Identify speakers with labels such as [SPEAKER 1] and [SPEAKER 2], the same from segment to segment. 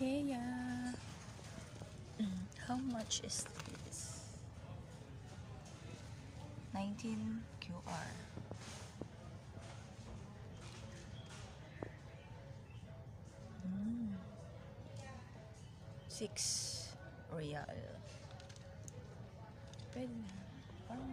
[SPEAKER 1] Ikea. How much is this? 19 QR. Mm. 6 real. Pwede na. Parang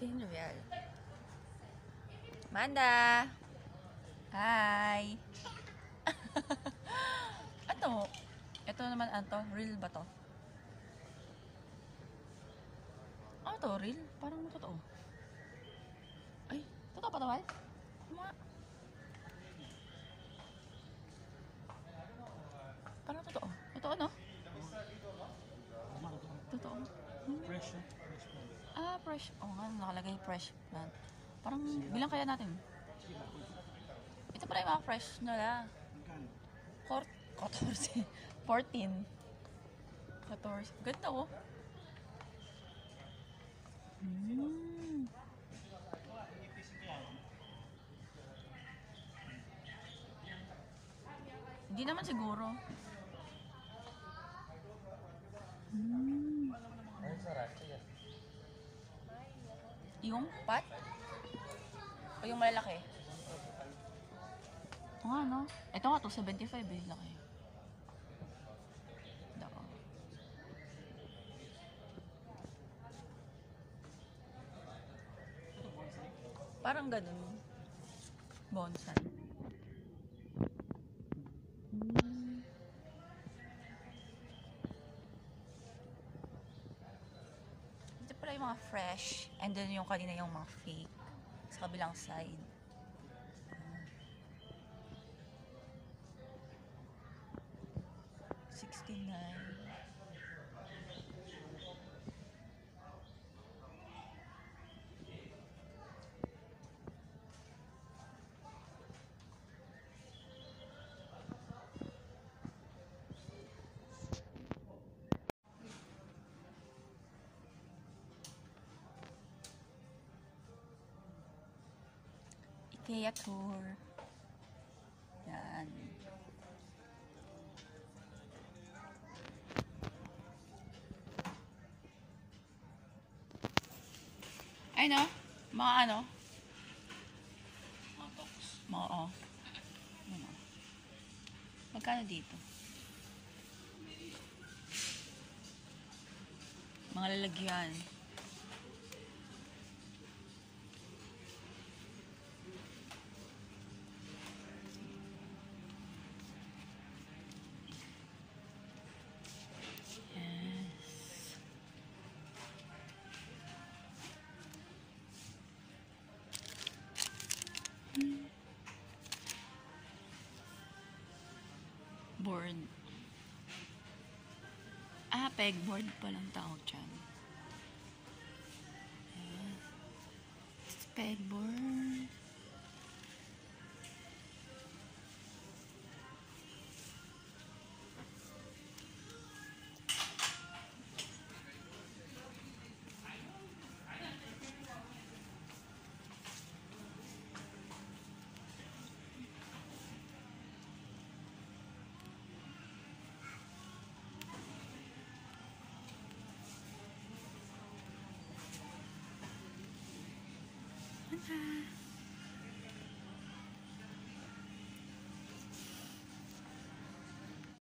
[SPEAKER 1] Tin real. Manda! Hi! Ano? Ito naman ano to? Real ba to? Ano to? Real? Parang totoo. Ay, totoo pa to, Val? Mga... Parang totoo. Totoo, no? Totoo.
[SPEAKER 2] Fresh, eh?
[SPEAKER 1] Ah, fresh. Oo nga, nakalagay fresh plant. Parang, bilang kaya natin? Ito pala yung mga fresh na.
[SPEAKER 2] Magkano?
[SPEAKER 1] Kor 14. 14. 14. Ganda oh. Mm. Hindi naman siguro. Yung pat? O yung malalaki? Oo nga, no? Ito nga, 275 eh. Laki. Dako. Parang ganun. Bonsai. Pala yung mga fresh. And then yung kanina yung mga fake. Sa kabilang side. Sixty-nine. IKEA tour. Yan. Ay no? Mga ano?
[SPEAKER 2] Mga box.
[SPEAKER 1] Mga oh. Ano? Magkano dito? Mga lalagyan. Yes. Board. Ah, pegboard palang tawag dyan. Ayan. Pegboard. う。